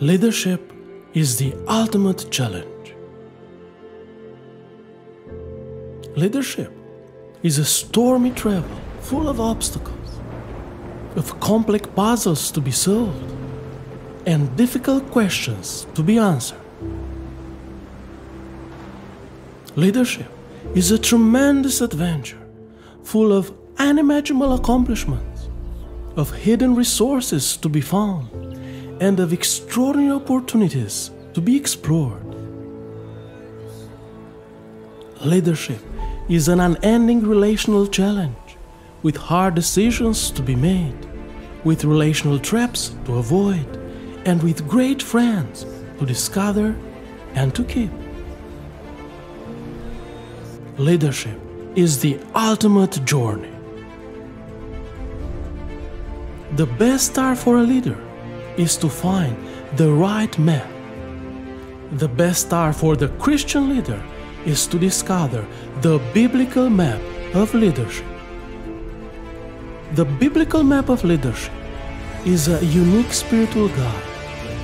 Leadership is the ultimate challenge. Leadership is a stormy travel full of obstacles, of complex puzzles to be solved, and difficult questions to be answered. Leadership is a tremendous adventure full of unimaginable accomplishments, of hidden resources to be found, and of extraordinary opportunities to be explored. Leadership is an unending relational challenge with hard decisions to be made, with relational traps to avoid, and with great friends to discover and to keep. Leadership is the ultimate journey. The best star for a leader is to find the right map. The best star for the Christian leader is to discover the biblical map of leadership. The biblical map of leadership is a unique spiritual guide,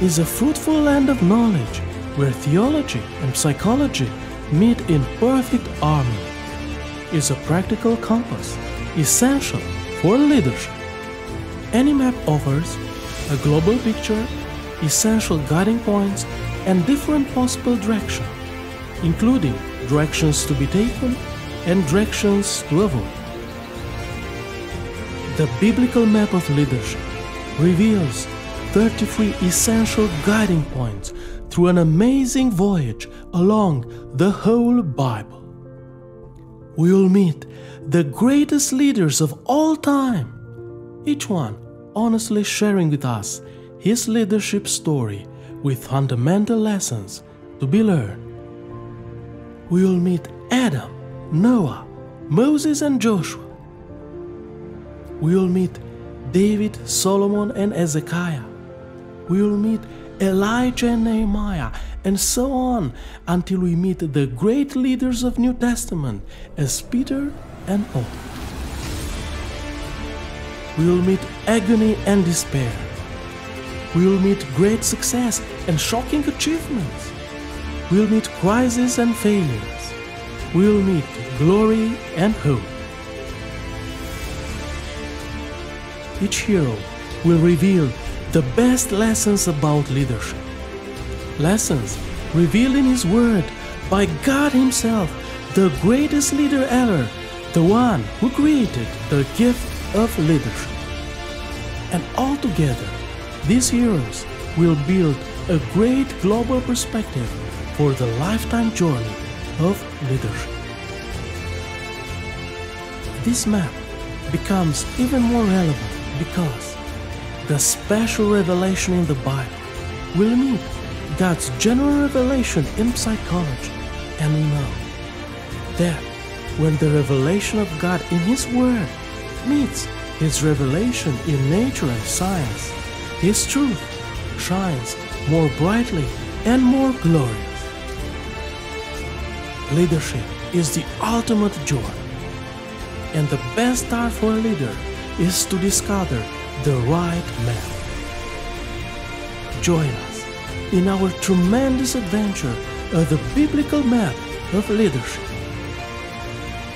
is a fruitful land of knowledge where theology and psychology meet in perfect harmony, is a practical compass essential for leadership. Any map offers a global picture, essential guiding points, and different possible directions, including directions to be taken and directions to avoid. The biblical map of leadership reveals 33 essential guiding points through an amazing voyage along the whole Bible. We will meet the greatest leaders of all time, each one honestly sharing with us his leadership story with fundamental lessons to be learned. We will meet Adam, Noah, Moses, and Joshua. We will meet David, Solomon, and Hezekiah. We will meet Elijah and Nehemiah, and so on until we meet the great leaders of New Testament as Peter and Paul. We will meet agony and despair. We will meet great success and shocking achievements. We will meet crises and failures. We will meet glory and hope. Each hero will reveal the best lessons about leadership. Lessons revealed in His Word by God Himself, the greatest leader ever, the one who created the gift of leadership. And altogether, these heroes will build a great global perspective for the lifetime journey of leadership. This map becomes even more relevant because the special revelation in the Bible will meet God's general revelation in psychology, and we know that when the revelation of God in His Word meets His revelation in nature and science, His truth shines more brightly and more glorious. Leadership is the ultimate joy, and the best star for a leader is to discover the right map. Join us in our tremendous adventure of the biblical map of leadership.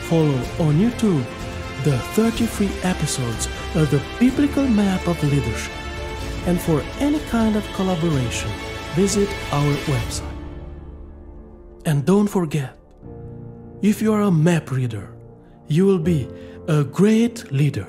Follow on YouTube the 33 episodes of the biblical map of leadership. And for any kind of collaboration, visit our website. And don't forget, if you are a map reader, you will be a great leader.